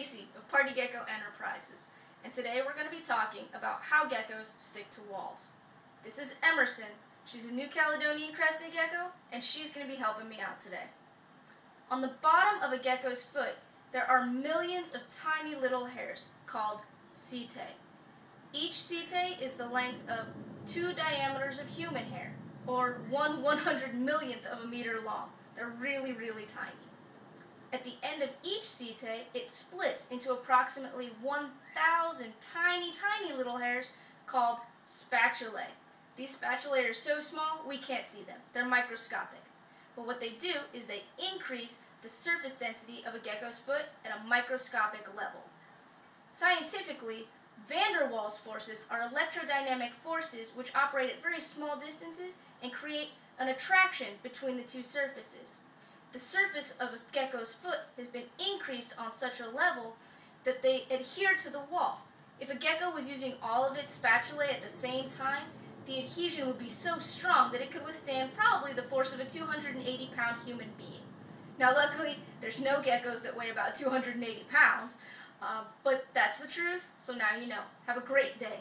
Casey of Party Gecko Enterprises, and today we're going to be talking about how geckos stick to walls. This is Emerson. She's a New Caledonian crested gecko, and she's going to be helping me out today. On the bottom of a gecko's foot, there are millions of tiny little hairs called setae. Each setae is the length of two diameters of human hair, or one one hundred millionth of a meter long. They're really, really tiny. At the end of each setae, it splits into approximately 1,000 tiny, tiny little hairs called spatulae. These spatulae are so small we can't see them. They're microscopic. But what they do is they increase the surface density of a gecko's foot at a microscopic level. Scientifically, van der Waals forces are electrodynamic forces which operate at very small distances and create an attraction between the two surfaces. The surface of a gecko's foot has been increased on such a level that they adhere to the wall. If a gecko was using all of its spatulae at the same time, the adhesion would be so strong that it could withstand probably the force of a 280 pound human being. Now, luckily, there's no geckos that weigh about 280 pounds, uh, but that's the truth, so now you know. Have a great day.